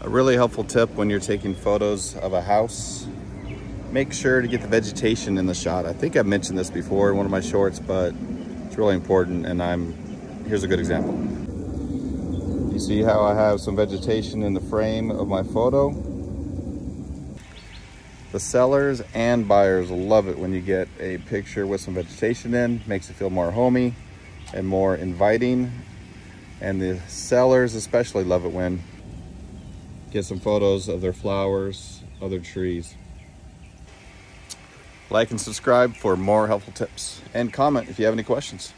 A really helpful tip when you're taking photos of a house, make sure to get the vegetation in the shot. I think I've mentioned this before in one of my shorts, but it's really important and I'm, here's a good example. You see how I have some vegetation in the frame of my photo? The sellers and buyers love it when you get a picture with some vegetation in, makes it feel more homey and more inviting. And the sellers especially love it when get some photos of their flowers, other trees. Like and subscribe for more helpful tips and comment if you have any questions.